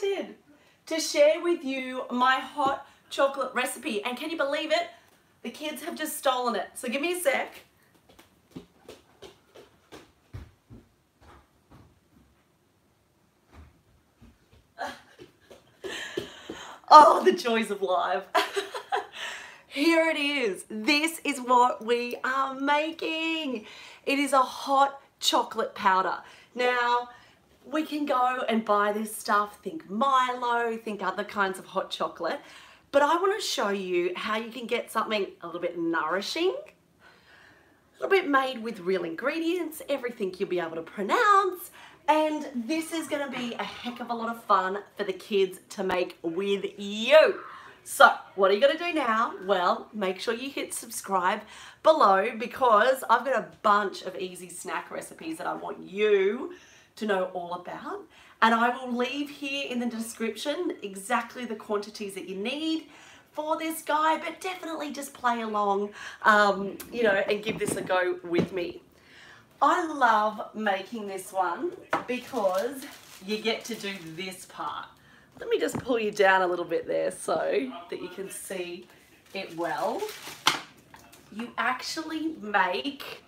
excited to share with you my hot chocolate recipe. And can you believe it? The kids have just stolen it. So give me a sec. Oh, the joys of life. Here it is. This is what we are making. It is a hot chocolate powder. Now, we can go and buy this stuff, think Milo, think other kinds of hot chocolate, but I want to show you how you can get something a little bit nourishing, a little bit made with real ingredients, everything you'll be able to pronounce, and this is going to be a heck of a lot of fun for the kids to make with you. So what are you going to do now? Well, make sure you hit subscribe below because I've got a bunch of easy snack recipes that I want you to know all about. And I will leave here in the description exactly the quantities that you need for this guy, but definitely just play along, um, you know, and give this a go with me. I love making this one because you get to do this part. Let me just pull you down a little bit there so that you can see it well. You actually make,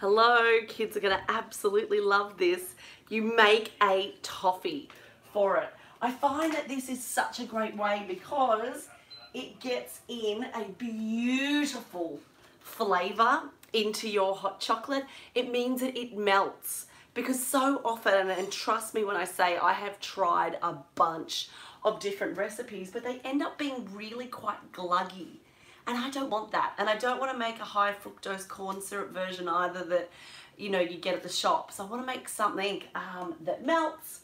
hello, kids are gonna absolutely love this. You make a toffee for it. I find that this is such a great way because it gets in a beautiful flavor into your hot chocolate, it means that it melts. Because so often, and trust me when I say I have tried a bunch of different recipes, but they end up being really quite gluggy. And I don't want that. And I don't want to make a high fructose corn syrup version either that, you know, you get at the shops. I want to make something um, that melts,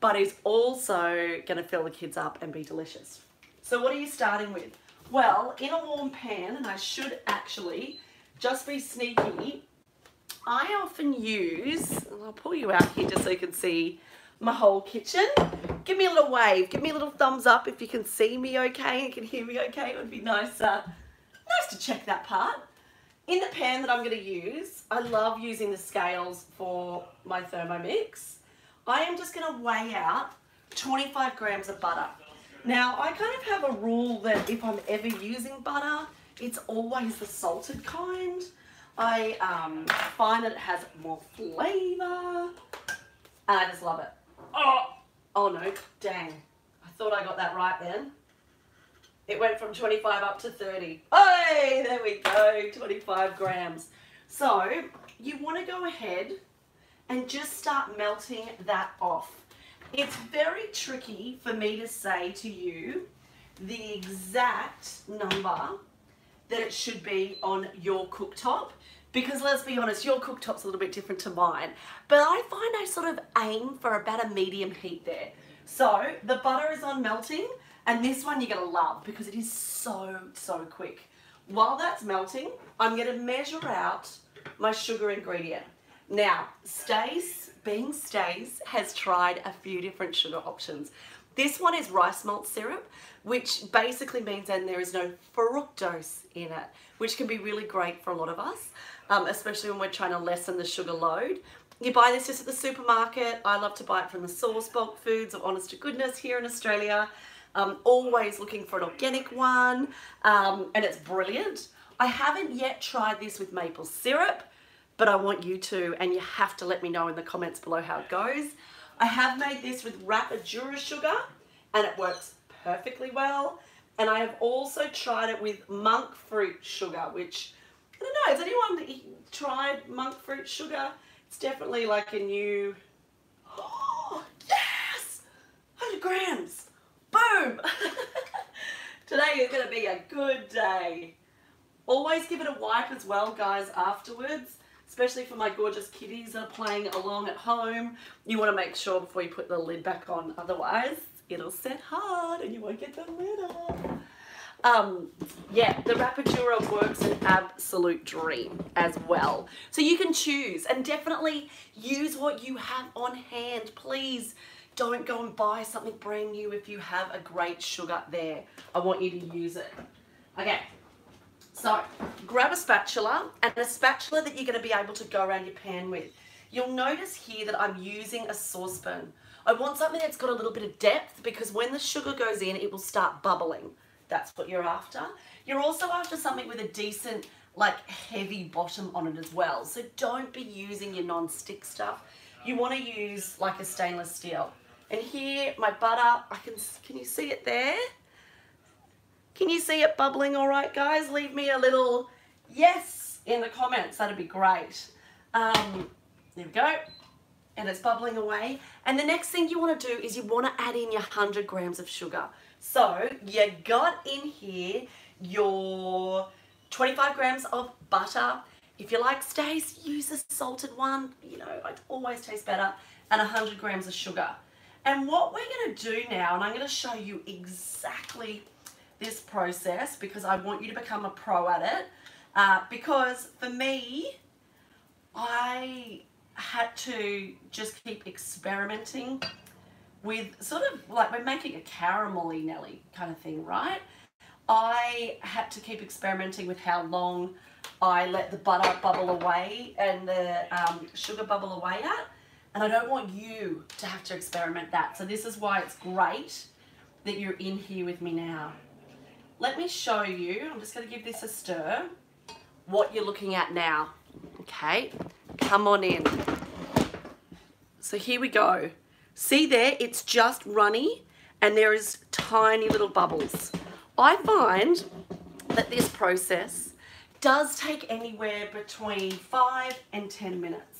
but is also going to fill the kids up and be delicious. So what are you starting with? Well, in a warm pan, and I should actually just be sneaky, I often use, I'll pull you out here just so you can see my whole kitchen. Give me a little wave, give me a little thumbs up if you can see me okay and can hear me okay. It would be nice, uh, nice to check that part. In the pan that I'm going to use, I love using the scales for my Thermomix. I am just going to weigh out 25 grams of butter. Now, I kind of have a rule that if I'm ever using butter, it's always the salted kind. I um, find that it has more flavour. And I just love it. Oh, oh no, dang. I thought I got that right then. It went from 25 up to 30. Hey, there we go, 25 grams. So you want to go ahead and just start melting that off. It's very tricky for me to say to you the exact number that it should be on your cooktop because let's be honest, your cooktop's a little bit different to mine. But I find I sort of aim for about a medium heat there. So the butter is on melting and this one you're gonna love because it is so, so quick. While that's melting, I'm gonna measure out my sugar ingredient. Now, Stace, being Stace, has tried a few different sugar options. This one is rice malt syrup, which basically means then there is no fructose in it, which can be really great for a lot of us, um, especially when we're trying to lessen the sugar load. You buy this just at the supermarket. I love to buy it from the Source Bulk Foods or Honest to Goodness here in Australia. Um, always looking for an organic one, um, and it's brilliant. I haven't yet tried this with maple syrup, but I want you to, and you have to let me know in the comments below how it goes. I have made this with Rapadura sugar, and it works perfectly well. And I have also tried it with monk fruit sugar, which, I don't know, has anyone tried monk fruit sugar? It's definitely like a new, oh, yes, 100 grams, boom. Today is gonna be a good day. Always give it a wipe as well, guys, afterwards especially for my gorgeous kitties that are playing along at home. You want to make sure before you put the lid back on, otherwise it'll set hard and you won't get the lid off. Um, yeah, the Rapadura works an absolute dream as well. So you can choose and definitely use what you have on hand. Please don't go and buy something brand new if you have a great sugar there. I want you to use it. Okay, so grab a spatula and a spatula that you're going to be able to go around your pan with. You'll notice here that I'm using a saucepan. I want something that's got a little bit of depth because when the sugar goes in, it will start bubbling. That's what you're after. You're also after something with a decent, like heavy bottom on it as well. So don't be using your non-stick stuff. You want to use like a stainless steel. And here, my butter, I can, can you see it there? Can you see it bubbling all right, guys? Leave me a little yes in the comments. That'd be great. Um, there we go. And it's bubbling away. And the next thing you want to do is you want to add in your 100 grams of sugar. So you got in here your 25 grams of butter. If you like Stace, use a salted one. You know, it always tastes better. And 100 grams of sugar. And what we're going to do now, and I'm going to show you exactly this process because I want you to become a pro at it. Uh, because for me, I had to just keep experimenting with sort of like we're making a caramelly Nelly kind of thing, right? I had to keep experimenting with how long I let the butter bubble away and the um, sugar bubble away at. And I don't want you to have to experiment that. So this is why it's great that you're in here with me now. Let me show you, I'm just gonna give this a stir, what you're looking at now. Okay, come on in. So here we go. See there, it's just runny and there is tiny little bubbles. I find that this process does take anywhere between five and 10 minutes.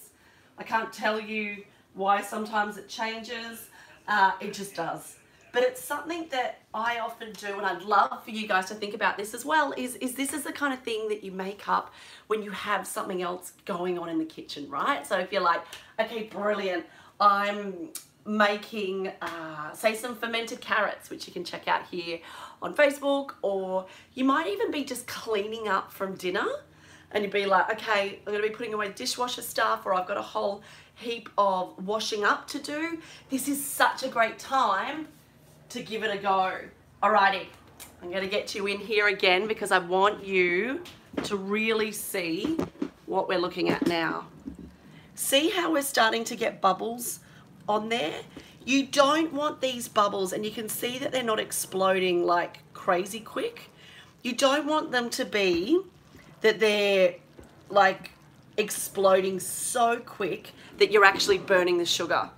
I can't tell you why sometimes it changes, uh, it just does. But it's something that I often do and I'd love for you guys to think about this as well is, is this is the kind of thing that you make up when you have something else going on in the kitchen, right? So if you're like, okay, brilliant, I'm making, uh, say some fermented carrots, which you can check out here on Facebook, or you might even be just cleaning up from dinner and you'd be like, okay, I'm gonna be putting away dishwasher stuff or I've got a whole heap of washing up to do. This is such a great time to give it a go. Alrighty, I'm gonna get you in here again because I want you to really see what we're looking at now. See how we're starting to get bubbles on there? You don't want these bubbles, and you can see that they're not exploding like crazy quick. You don't want them to be that they're like exploding so quick that you're actually burning the sugar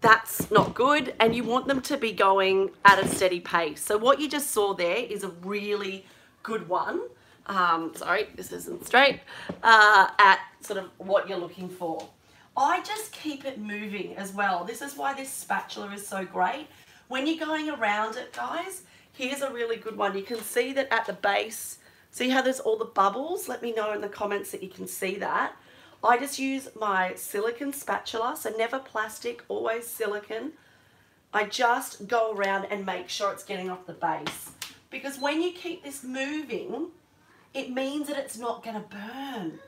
that's not good and you want them to be going at a steady pace. So what you just saw there is a really good one. Um, sorry, this isn't straight, uh, at sort of what you're looking for. I just keep it moving as well. This is why this spatula is so great. When you're going around it, guys, here's a really good one. You can see that at the base, see how there's all the bubbles? Let me know in the comments that you can see that. I just use my silicon spatula, so never plastic, always silicon. I just go around and make sure it's getting off the base. Because when you keep this moving, it means that it's not going to burn.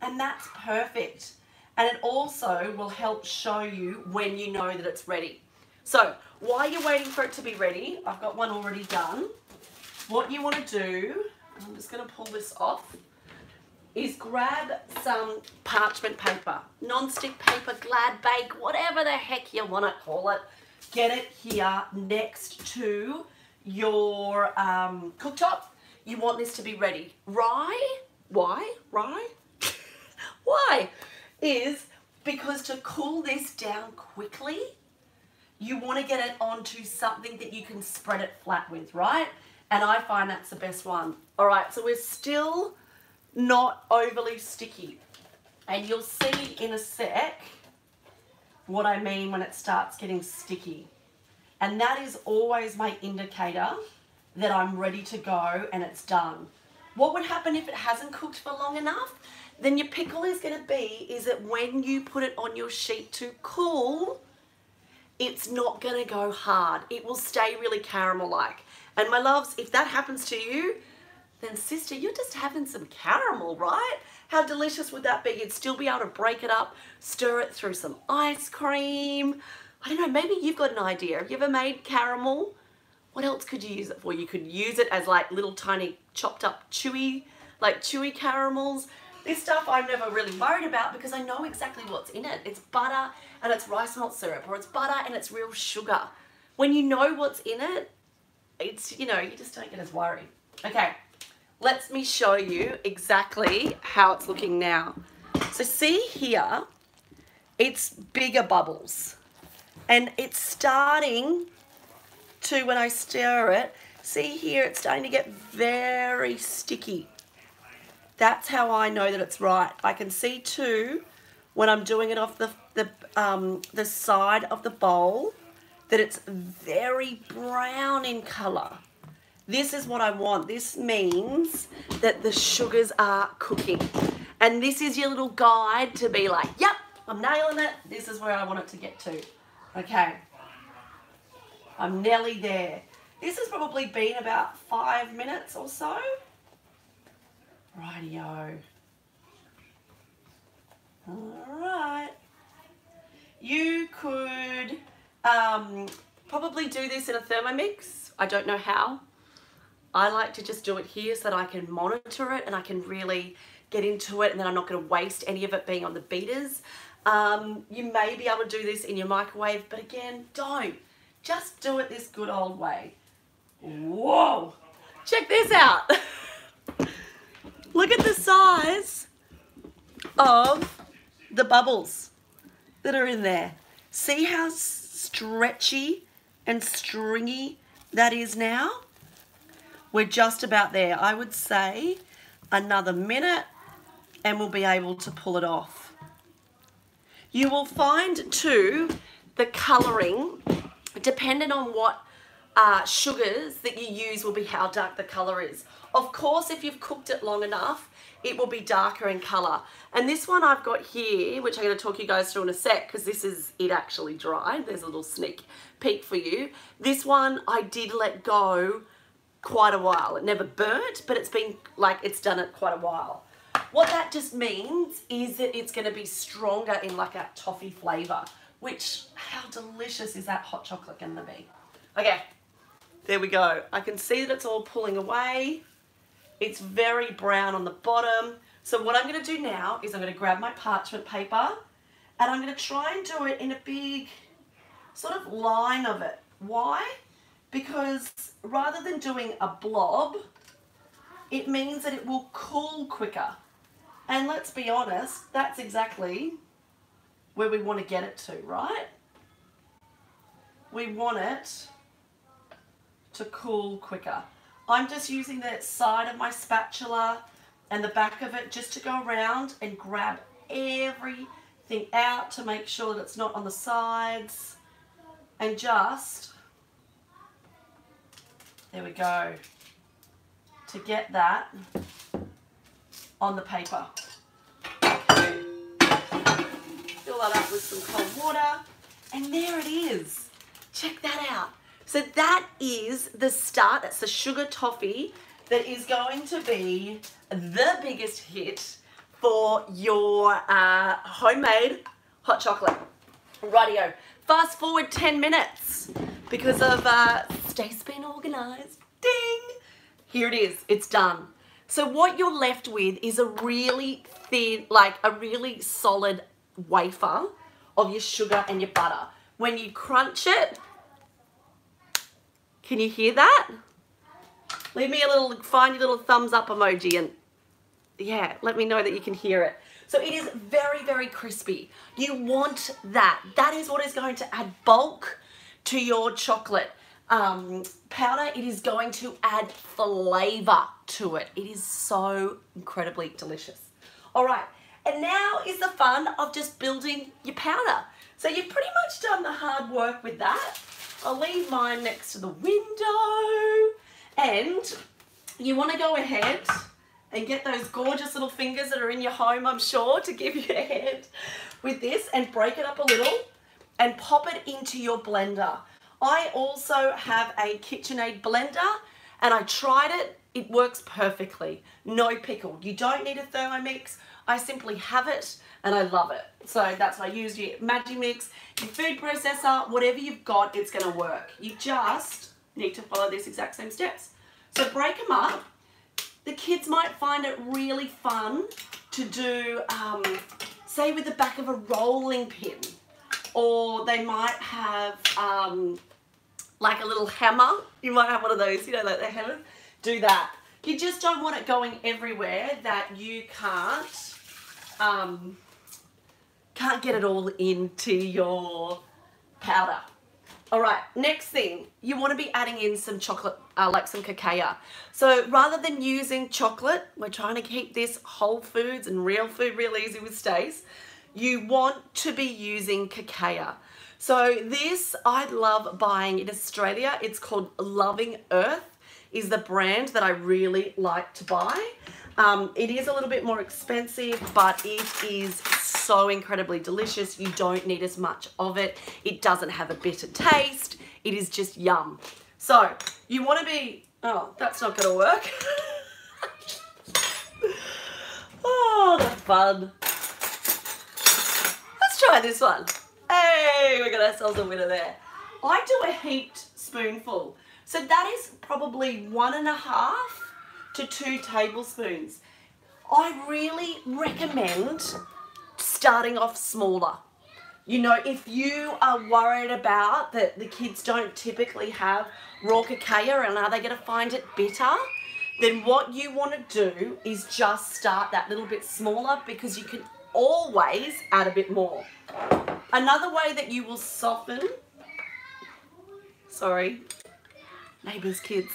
And that's perfect. And it also will help show you when you know that it's ready. So while you're waiting for it to be ready, I've got one already done. What you want to do, I'm just going to pull this off is grab some parchment paper, non-stick paper, glad bake, whatever the heck you want to call it. Get it here next to your um, cooktop. You want this to be ready. Rye, why, rye, why, is because to cool this down quickly, you want to get it onto something that you can spread it flat with, right? And I find that's the best one. All right, so we're still not overly sticky. And you'll see in a sec what I mean when it starts getting sticky. And that is always my indicator that I'm ready to go and it's done. What would happen if it hasn't cooked for long enough? Then your pickle is going to be is that when you put it on your sheet to cool, it's not going to go hard. It will stay really caramel-like. And my loves, if that happens to you, then sister, you're just having some caramel, right? How delicious would that be? You'd still be able to break it up, stir it through some ice cream. I don't know, maybe you've got an idea. Have you ever made caramel? What else could you use it for? You could use it as like little tiny chopped up chewy, like chewy caramels. This stuff I'm never really worried about because I know exactly what's in it. It's butter and it's rice malt syrup or it's butter and it's real sugar. When you know what's in it, it's, you know, you just don't get as worried. Okay, let me show you exactly how it's looking now. So see here, it's bigger bubbles and it's starting to, when I stir it, see here, it's starting to get very sticky. That's how I know that it's right. I can see too, when I'm doing it off the, the, um, the side of the bowl, that it's very brown in colour. This is what I want. This means that the sugars are cooking. And this is your little guide to be like, yep, I'm nailing it. This is where I want it to get to. Okay. I'm nearly there. This has probably been about five minutes or so. Rightio. All right. You could um, probably do this in a Thermomix. I don't know how. I like to just do it here so that I can monitor it and I can really get into it and then I'm not going to waste any of it being on the beaters. Um, you may be able to do this in your microwave, but again, don't. Just do it this good old way. Whoa! Check this out. Look at the size of the bubbles that are in there. See how stretchy and stringy that is now? We're just about there. I would say another minute and we'll be able to pull it off. You will find too the colouring, dependent on what uh, sugars that you use will be how dark the colour is. Of course, if you've cooked it long enough, it will be darker in colour. And this one I've got here, which I'm going to talk you guys through in a sec, because this is it actually dried. There's a little sneak peek for you. This one I did let go quite a while. It never burnt, but it's been like it's done it quite a while. What that just means is that it's going to be stronger in like a toffee flavour, which how delicious is that hot chocolate going to be? Okay, there we go. I can see that it's all pulling away. It's very brown on the bottom. So what I'm going to do now is I'm going to grab my parchment paper and I'm going to try and do it in a big sort of line of it. Why? Because rather than doing a blob, it means that it will cool quicker. And let's be honest, that's exactly where we want to get it to, right? We want it to cool quicker. I'm just using the side of my spatula and the back of it just to go around and grab everything out to make sure that it's not on the sides and just, there we go, to get that on the paper. Fill that up with some cold water and there it is. Check that out. So that is the start, that's the sugar toffee that is going to be the biggest hit for your uh, homemade hot chocolate. Radio. Fast forward 10 minutes because of uh, Stace being organized. Ding! Here it is, it's done. So what you're left with is a really thin, like a really solid wafer of your sugar and your butter. When you crunch it, can you hear that? Leave me a little, find your little thumbs up emoji and yeah, let me know that you can hear it. So it is very, very crispy. You want that. That is what is going to add bulk to your chocolate um, powder. It is going to add flavor to it. It is so incredibly delicious. All right, and now is the fun of just building your powder. So you've pretty much done the hard work with that. I'll leave mine next to the window. And you want to go ahead and get those gorgeous little fingers that are in your home, I'm sure, to give you a hand with this and break it up a little and pop it into your blender. I also have a KitchenAid blender and I tried it. It works perfectly. No pickle. You don't need a Thermomix. I simply have it and I love it. So that's what I use your Magimix, your food processor, whatever you've got, it's gonna work. You just need to follow these exact same steps. So break them up. The kids might find it really fun to do, um, say with the back of a rolling pin, or they might have um, like a little hammer. You might have one of those, you know, like the hammer. Do that. You just don't want it going everywhere that you can't, um, can't get it all into your powder. All right, next thing, you want to be adding in some chocolate, uh, like some cacao. So rather than using chocolate, we're trying to keep this whole foods and real food real easy with Stace. You want to be using cacao. So this I love buying in Australia. It's called Loving Earth is the brand that I really like to buy. Um, it is a little bit more expensive, but it is so incredibly delicious. You don't need as much of it. It doesn't have a bitter taste. It is just yum. So you want to be, oh, that's not going to work. oh, that's fun. Let's try this one. Hey, we got ourselves a winner there. I do a heaped spoonful. So that is probably one and a half to two tablespoons. I really recommend starting off smaller. You know, if you are worried about that the kids don't typically have raw cacao and are they going to find it bitter, then what you want to do is just start that little bit smaller because you can always add a bit more. Another way that you will soften, sorry, neighbours' kids.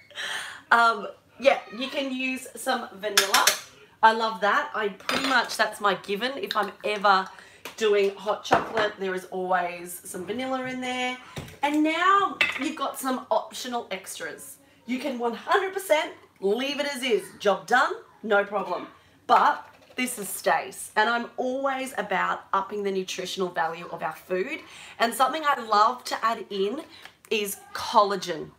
um, yeah, you can use some vanilla. I love that. I pretty much, that's my given. If I'm ever doing hot chocolate, there is always some vanilla in there. And now you've got some optional extras. You can 100% leave it as is. Job done, no problem. But this is Stace and I'm always about upping the nutritional value of our food and something I love to add in is collagen.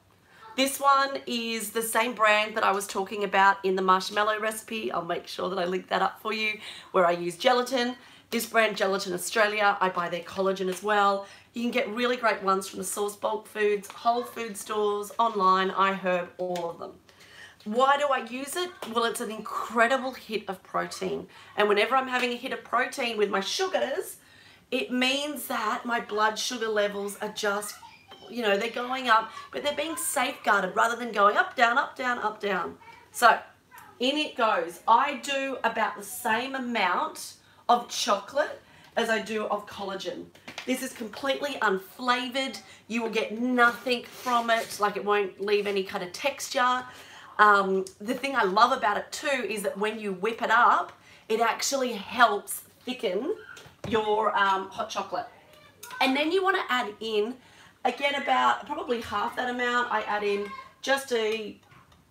This one is the same brand that I was talking about in the marshmallow recipe. I'll make sure that I link that up for you where I use gelatin. This brand, Gelatin Australia, I buy their collagen as well. You can get really great ones from the Source Bulk Foods, Whole Food stores, online, iHerb, all of them. Why do I use it? Well, it's an incredible hit of protein. And whenever I'm having a hit of protein with my sugars, it means that my blood sugar levels are just you know, they're going up, but they're being safeguarded rather than going up, down, up, down, up, down. So in it goes. I do about the same amount of chocolate as I do of collagen. This is completely unflavored. You will get nothing from it, like it won't leave any kind of texture. Um, the thing I love about it too is that when you whip it up, it actually helps thicken your um, hot chocolate. And then you want to add in Again, about probably half that amount, I add in just a,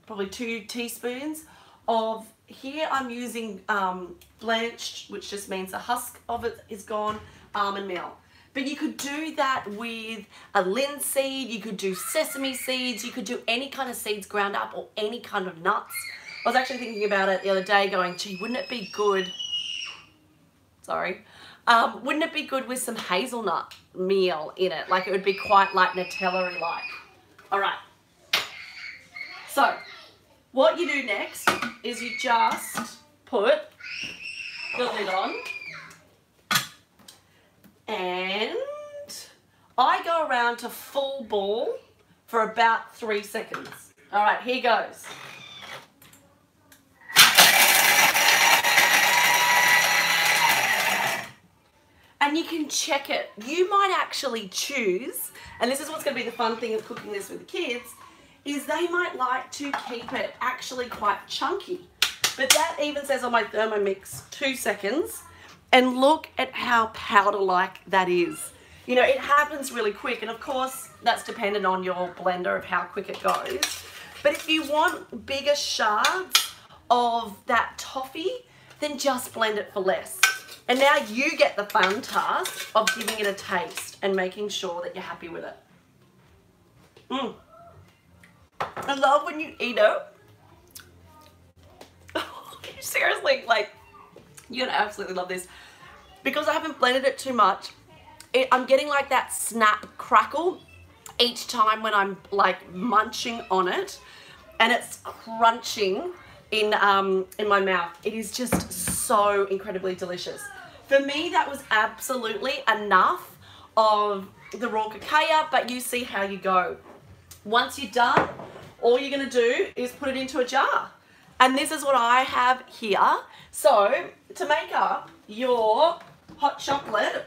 probably two teaspoons of, here I'm using um, blanched, which just means the husk of it is gone, almond meal. But you could do that with a linseed, you could do sesame seeds, you could do any kind of seeds ground up or any kind of nuts. I was actually thinking about it the other day going, gee, wouldn't it be good, sorry, um, wouldn't it be good with some hazelnut meal in it? Like it would be quite like Nutella-like. All right. So what you do next is you just put the lid on and I go around to full ball for about three seconds. All right, here goes. And you can check it. You might actually choose, and this is what's going to be the fun thing of cooking this with the kids, is they might like to keep it actually quite chunky. But that even says on my Thermomix two seconds. And look at how powder-like that is. You know, it happens really quick. And of course, that's dependent on your blender of how quick it goes. But if you want bigger shards of that toffee, then just blend it for less. And now you get the fun task of giving it a taste and making sure that you're happy with it. Mmm. I love when you eat it. Seriously, like, you're gonna absolutely love this. Because I haven't blended it too much, it, I'm getting like that snap crackle each time when I'm like munching on it and it's crunching in, um, in my mouth. It is just so incredibly delicious. For me, that was absolutely enough of the raw cacao, but you see how you go. Once you're done, all you're gonna do is put it into a jar. And this is what I have here. So, to make up your hot chocolate,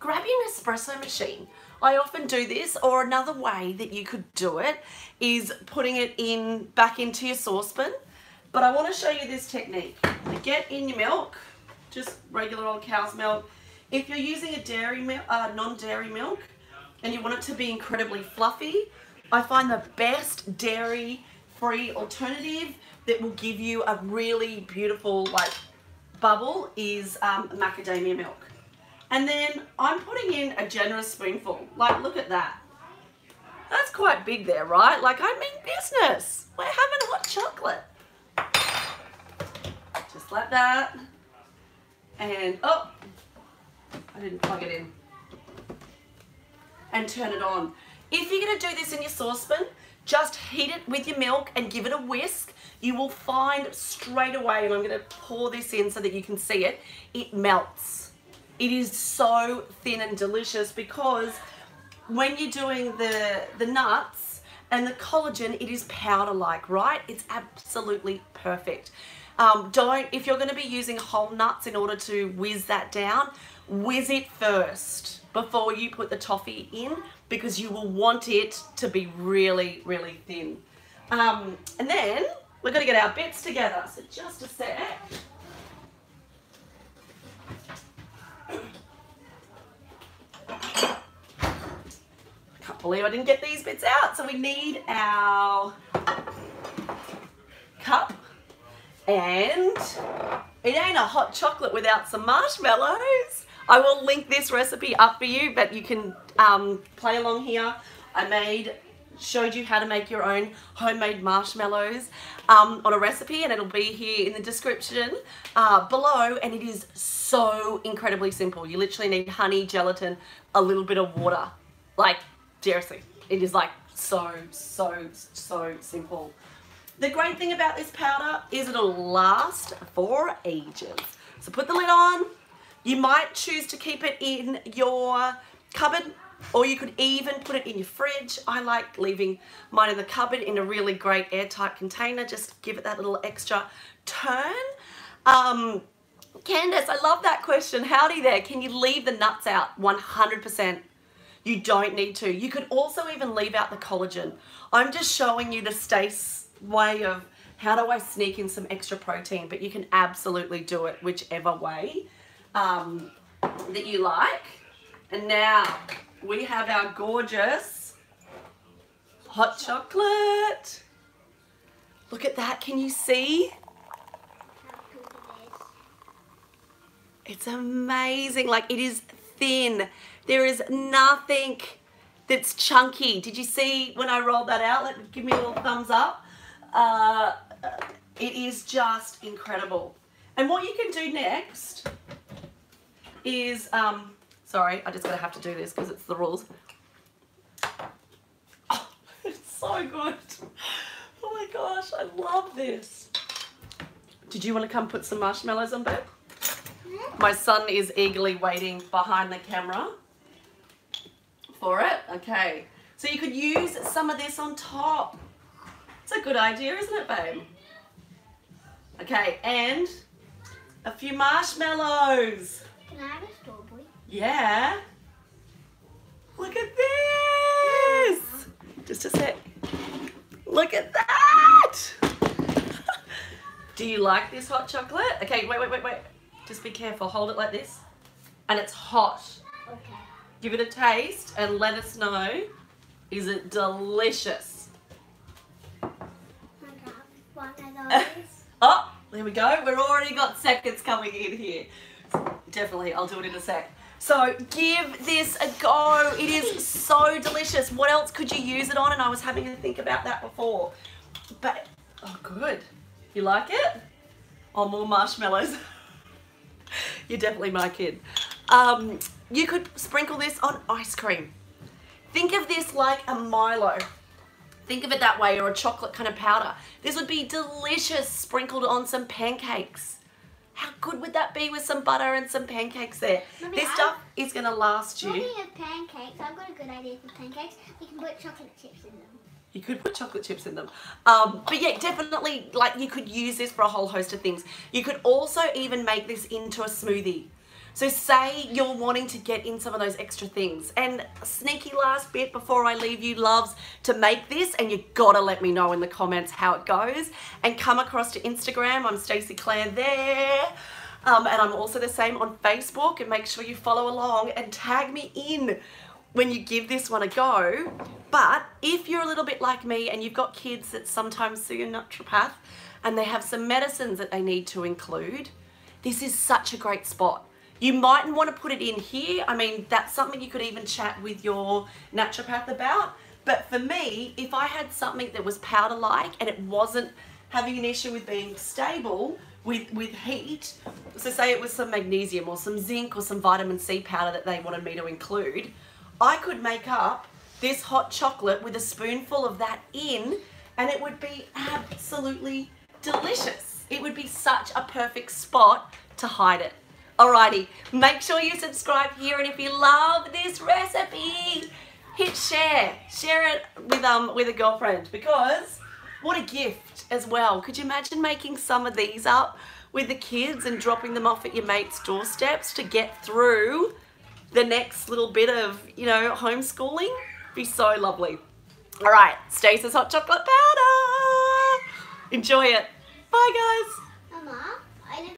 grab your Nespresso machine. I often do this, or another way that you could do it is putting it in back into your saucepan. But I want to show you this technique. Get in your milk, just regular old cow's milk. If you're using a dairy uh, non-dairy milk, and you want it to be incredibly fluffy, I find the best dairy-free alternative that will give you a really beautiful like bubble is um, macadamia milk. And then I'm putting in a generous spoonful. Like, look at that. That's quite big there, right? Like, I mean business. We're having hot chocolate. Just like that. And, oh, I didn't plug it in. And turn it on. If you're going to do this in your saucepan, just heat it with your milk and give it a whisk. You will find straight away, and I'm going to pour this in so that you can see it, it melts. It is so thin and delicious because when you're doing the, the nuts and the collagen, it is powder-like, right? It's absolutely perfect. Um, don't, if you're going to be using whole nuts in order to whiz that down, whiz it first before you put the toffee in because you will want it to be really, really thin. Um, and then we're going to get our bits together. So just a sec. I can't believe I didn't get these bits out. So we need our and it ain't a hot chocolate without some marshmallows. I will link this recipe up for you, but you can um, play along here. I made, showed you how to make your own homemade marshmallows um, on a recipe and it'll be here in the description uh, below and it is so incredibly simple. You literally need honey, gelatin, a little bit of water. Like seriously, it is like so, so, so simple. The great thing about this powder is it'll last for ages. So put the lid on. You might choose to keep it in your cupboard or you could even put it in your fridge. I like leaving mine in the cupboard in a really great airtight container. Just give it that little extra turn. Um, Candace, I love that question. Howdy there. Can you leave the nuts out? 100%. You don't need to. You could also even leave out the collagen. I'm just showing you the Stace way of how do I sneak in some extra protein, but you can absolutely do it whichever way um, that you like. And now we have our gorgeous hot chocolate. Look at that, can you see? It's amazing, like it is thin. There is nothing that's chunky. Did you see when I rolled that out? Let give me a little thumbs up. Uh, it is just incredible. And what you can do next is, um, sorry, I just gotta have to do this because it's the rules. Oh, it's so good. Oh my gosh, I love this. Did you want to come put some marshmallows on, babe? My son is eagerly waiting behind the camera for it. Okay, so you could use some of this on top. It's a good idea, isn't it, babe? Okay, and a few marshmallows. Can I have a strawberry? Yeah. Look at this. Just a sec. Look at that. Do you like this hot chocolate? Okay, wait, wait, wait, wait. Just be careful. Hold it like this. And it's hot. Okay. Give it a taste and let us know. Is it delicious? I got one of those. Oh, there we go. We've already got seconds coming in here. Definitely, I'll do it in a sec. So give this a go. It is so delicious. What else could you use it on? And I was having to think about that before. But, oh good. You like it? Oh, more marshmallows. You're definitely my kid. Um, you could sprinkle this on ice cream. Think of this like a Milo. Think of it that way, or a chocolate kind of powder. This would be delicious sprinkled on some pancakes. How good would that be with some butter and some pancakes there? Mummy, this stuff is going to last you. Talking of pancakes, I've got a good idea for pancakes. We can put chocolate chips in them. You could put chocolate chips in them. Um, but yeah, definitely, like you could use this for a whole host of things. You could also even make this into a smoothie. So say you're wanting to get in some of those extra things. And sneaky last bit before I leave you loves to make this and you gotta let me know in the comments how it goes. And come across to Instagram, I'm Stacey Clare there. Um, and I'm also the same on Facebook and make sure you follow along and tag me in when you give this one a go. But if you're a little bit like me and you've got kids that sometimes see a naturopath and they have some medicines that they need to include, this is such a great spot. You mightn't want to put it in here. I mean, that's something you could even chat with your naturopath about. But for me, if I had something that was powder like and it wasn't having an issue with being stable with, with heat, so say it was some magnesium or some zinc or some vitamin C powder that they wanted me to include, I could make up this hot chocolate with a spoonful of that in and it would be absolutely delicious. It would be such a perfect spot to hide it. Alrighty, make sure you subscribe here and if you love this recipe, hit share. Share it with um with a girlfriend because what a gift as well. Could you imagine making some of these up with the kids and dropping them off at your mate's doorsteps to get through the next little bit of, you know, homeschooling? Be so lovely. All right, Stace's hot chocolate powder. Enjoy it. Bye, guys.